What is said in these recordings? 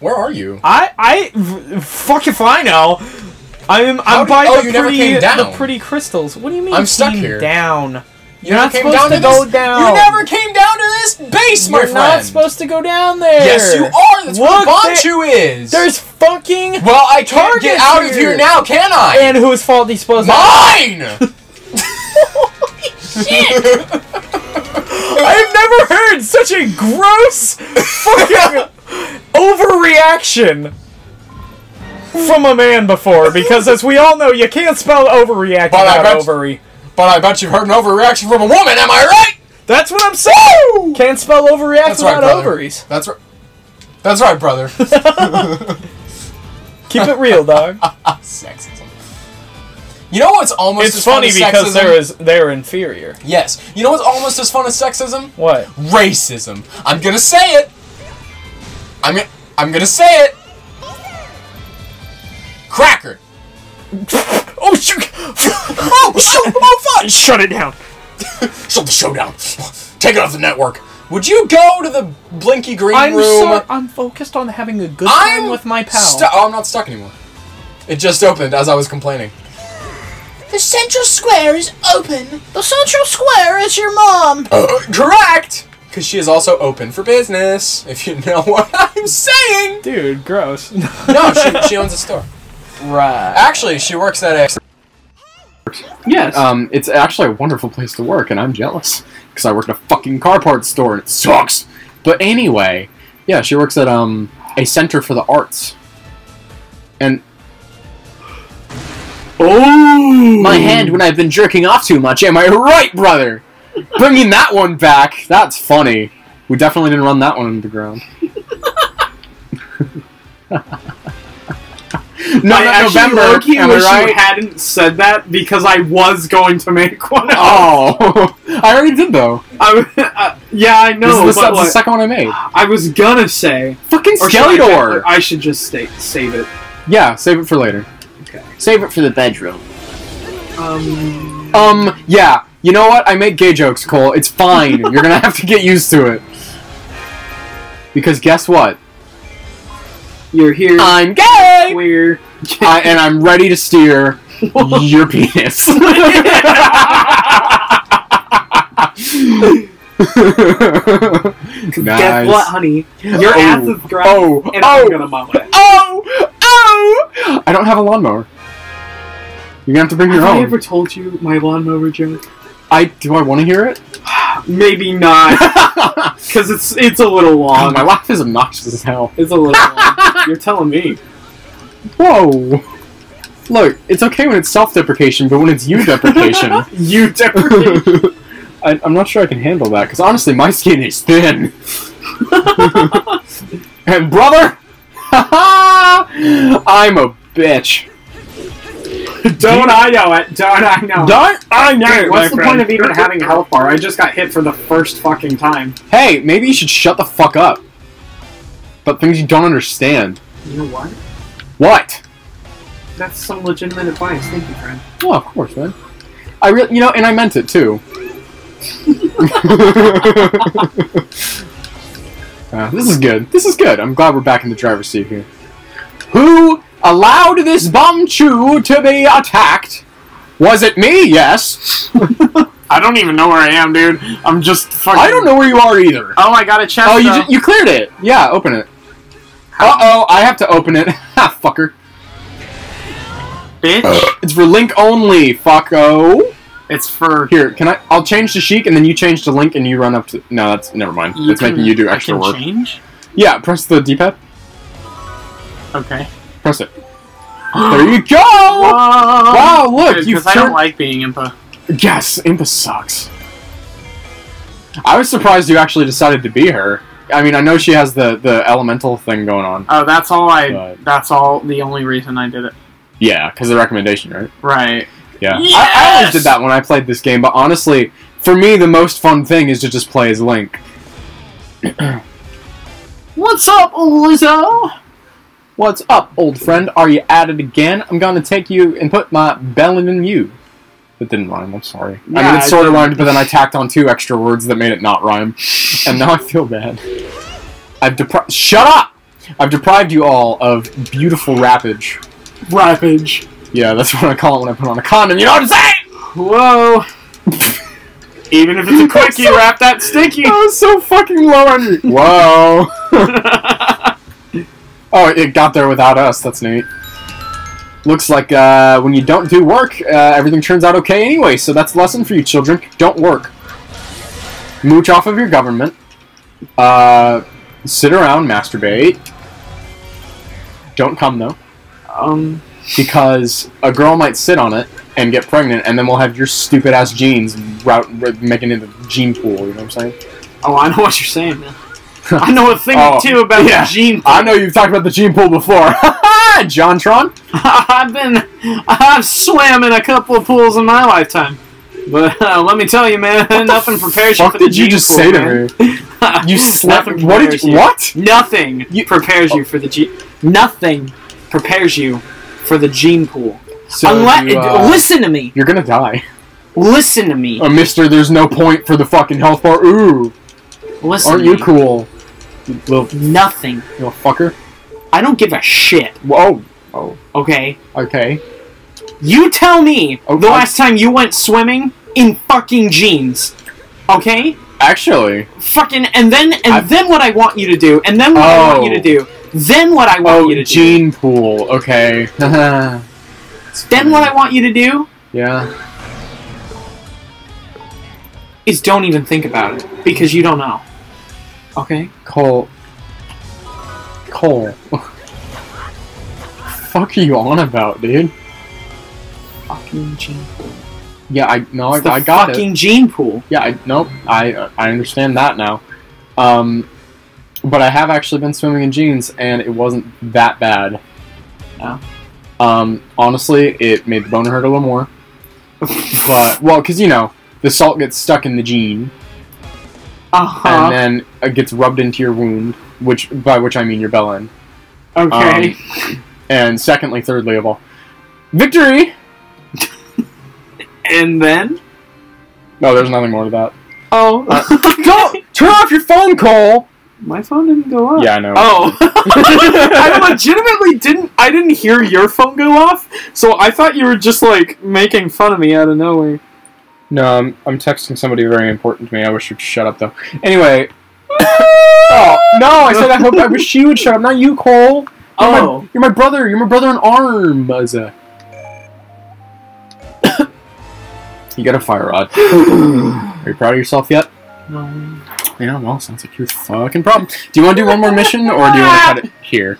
Where are you? I I fuck if I know. I'm I'm did- by oh, the you never pretty the pretty crystals. What do you mean? I'm stuck here. Down. You You're never not supposed to go this- down. You never came down to this base, my You're friend. not supposed to go down there. Yes, you are. That's where Look, Bombchu is. There's fucking. Well, I can't get out of here. here now, can I? And whose fault he's supposed to? Mine. I've never heard such a gross fucking overreaction from a man before. Because as we all know, you can't spell overreact But I without bet- ovary. but I bet you've heard an overreaction from a woman. Am I right? That's what I'm saying. Can't spell overreact That's right, without brother. ovaries. That's right. That's right, brother. Keep it real, dog. Sexism. You know what's almost it's as funny because sexism? there is they're inferior. Yes. You know what's almost as fun as sexism? What? Racism. I'm gonna say it. I'm gonna. I'm gonna say it. Cracker. Oh shoot! Oh, shoot! Oh, fun! Shut it down. Shut the show down. Take it off the network. Would you go to the Blinky Green I'm room? so I'm focused on having a good time I'm with my pal. stu- oh, I'm not stuck anymore. It just opened as I was complaining. The central square is open. The central square is your mom. Uh, correct! Because she is also open for business, if you know what I'm saying! Dude, gross. No, she, she owns a store. right. Actually, she works at a. Yes. Um, it's actually a wonderful place to work, and I'm jealous because I work at a fucking car parts store and it sucks. But anyway, yeah, she works at um a center for the arts, and oh, my hand when I've been jerking off too much. Am I right, brother? Bringing that one back. That's funny. We definitely didn't run that one into the ground. no, I not actually November. low-key am I wish right? you hadn't said that because I was going to make one. Oh, I already did though. I, uh, yeah, I know, this is the, but the like, second one I made. I was gonna say. Fucking Or should I, I should just stay, save it. Yeah, save it for later. Okay. Save it for the bedroom. Um. Um, yeah. You know what? I make gay jokes, Cole. It's fine. You're gonna have to get used to it. Because guess what? You're here. I'm gay! We're. I, and I'm ready to steer your penis. Guess what, honey? Your Oh. ass is dry, Oh, and oh. I'm gonna mow it. Oh! Oh! I don't have a lawnmower. You're gonna have to bring your own. Have I ever told you my lawnmower joke? I do. I want to hear it. Maybe not, because it's it's a little long. my laugh is obnoxious as hell. It's a little long. You're telling me. Whoa! Look, it's okay when it's self-deprecation, but when it's you-deprecation, You deprecate. I, I'm not sure I can handle that. Because honestly, my skin is thin. and brother, I'm a bitch. Don't I know it? Don't I know? it? Don't I know? Hey, it, what's the friend. point of even having a health bar? I just got hit for the first fucking time. Hey, maybe you should shut the fuck up. But things you don't understand. You know what? What? That's some legitimate advice. Thank you, friend. Oh, of course, man. I really, you know, and I meant it too. Uh, this is good. This is good. I'm glad we're back in the driver's seat here. Who allowed this bum chew to be attacked? Was it me? Yes. I don't even know where I am, dude. I'm just fucking. I don't know where you are either. Oh, I got a chest. Oh, you ju- you cleared it. Yeah, open it. Uh oh, I have to open it. Ha, fucker. bitch. It's for Link only, fucko. It's for. Here, can I? I'll change to Sheik, and then you change to Link, and you run up to. No, that's never mind. You it's making you do extra I can work. Change. Yeah, press the D-pad. Okay. Press it. There you go. Wow, look, you've Because I don't like being impa. Yes, Impa sucks. I was surprised you actually decided to be her. I mean, I know she has the the elemental thing going on. Oh, that's all I. But- That's all. The only reason I did it. Yeah, because of the recommendation, right? Right. Yeah. I, I always did that when I played this game, but honestly, for me, the most fun thing is to just play as Link. What's up, Lizzo? What's up, old friend? Are you at it again? I'm gonna take you and put my belly in you. That didn't rhyme, I'm sorry. I mean, it sort of rhymed, but then I tacked on two extra words that made it not rhyme. and now I feel bad. I've deprived- Shut up! I've deprived you all of beautiful rapage. Rapage. Yeah, that's what I call it when I put on a condom. You know what I'm saying? Whoa. Even if it's a quickie, wrap that sticky. That was so fucking low energy. Whoa. oh, it got there without us. That's neat. Looks like uh, when you don't do work, uh, everything turns out okay anyway. So that's a lesson for you, children. Don't work. Mooch off of your government. Uh, sit around, masturbate. Don't come though, um, because a girl might sit on it and get pregnant, and then we'll have your stupid ass genes route making it the gene pool. You know what I'm saying? oh, I know what you're saying, man. I know a thing Oh, or two about yeah. the gene. I know you've talked about the gene pool before. Jontron? I've been, I've swam in a couple of pools in my lifetime. But uh, let me tell you, man, nothing prepares you for the did you gene just pool, say man. to me? You slept. What did you? you. What? Nothing You- prepares you for the gene. Nothing prepares you for the gene pool. So Unless, you, uh, listen to me. You're gonna die. Listen to me. Oh, Mister, there's no point for the fucking health bar. Ooh, Listen. aren't you cool? You little, Nothing. little fucker. I don't give a shit. Whoa. Oh. Okay. Okay. You tell me Oh, the last time you went swimming in fucking jeans. Okay? Actually. Fucking and then and I've- then what I want you to do, and then what I want you to Oh. do, then what I want Oh, you to gene pool. Okay. do, then what I want you to do yeah. is don't even think about it because you don't know. Okay? Cole. Cole. Fuck are you on about, dude? Fucking gene pool. Yeah, I no, I, the I got it. fucking gene pool. Yeah, I nope. I I understand that now. Um, but I have actually been swimming in jeans, and it wasn't that bad. Oh. Um, honestly, it made the boner hurt a little more. but well, because you know the salt gets stuck in the jean, Uh-huh. and then it gets rubbed into your wound, which by which I mean your bell end. okay. Um, and secondly, thirdly of all, victory. and then No, there's nothing more to that. Oh. Go turn off your phone, Cole. My phone didn't go off. Yeah, I know. Oh, I legitimately didn't. I didn't hear your phone go off, so I thought you were just like making fun of me out of nowhere. No, I'm, I'm texting somebody very important to me. I wish you'd shut up, though. Anyway. oh, no, I said I hope I wish she would shut up, not you, Cole. You're, Oh. my, you're my brother. You're my brother in arms. you got a fire rod. Are you proud of yourself yet? No. Yeah, well, sounds like your fucking problem. Do you want to do one more mission, or do you want to cut it here?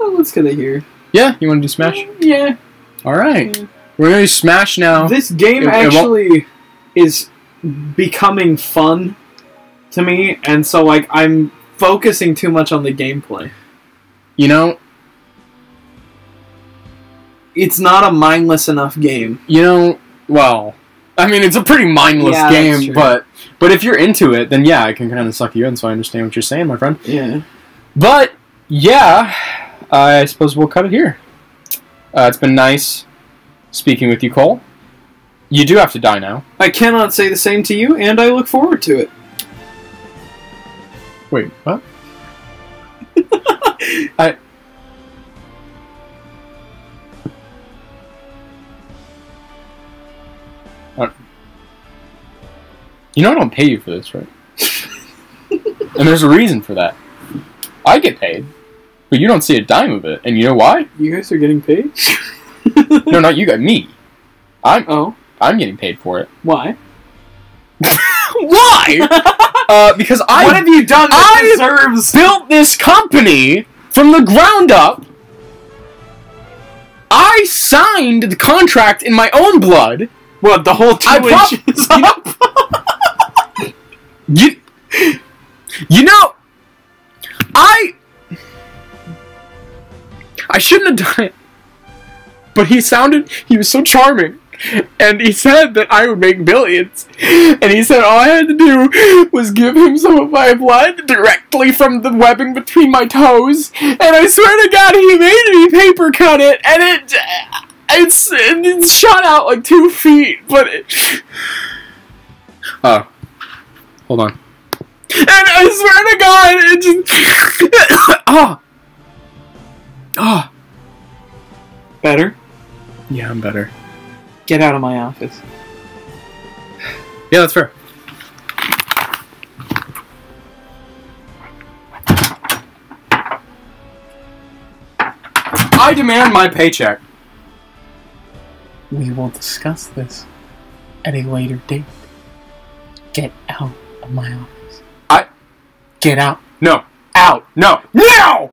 Oh, let's get it here. Yeah, you want to do Smash? Yeah. All right. We're do Smash now. This game It- it actually is becoming fun to me, and so like I'm focusing too much on the gameplay. You know, It's not a mindless enough game. you know, well, I mean, it's a pretty mindless Yeah, game, but but if you're into it, then yeah, I can kind of suck you in. So I understand what you're saying, my friend. Yeah. But yeah, I suppose we'll cut it here. Uh, it's been nice speaking with you, Cole. You do have to die now. I cannot say the same to you, and I look forward to it. Wait, what? I. Uh, You know I don't pay you for this, right? and there's a reason for that. I get paid, but you don't see a dime of it, and you know why? You guys are getting paid? No, not you got me. I'm Oh, I'm getting paid for it. why? Why? uh, because I what have you done that I- deserves? built this company from the ground up. I signed the contract in my own blood. What the whole two I prob- inches you know- up? You, you know, I, I shouldn't have done it. But he sounded, he was so charming. And he said that I would make billions. And he said all I had to do was give him some of my blood directly from the webbing between my toes. And I swear to God, he made me paper cut it. And it, it's, it shot out like two feet. But it, oh, hold on. And I swear to God, it just. oh. Oh. Better? Yeah, I'm better. Get out of my office. Yeah, that's fair. I demand my paycheck. We will discuss this at a later date. Get out of my office. I- Get out. No. Out. No. Now!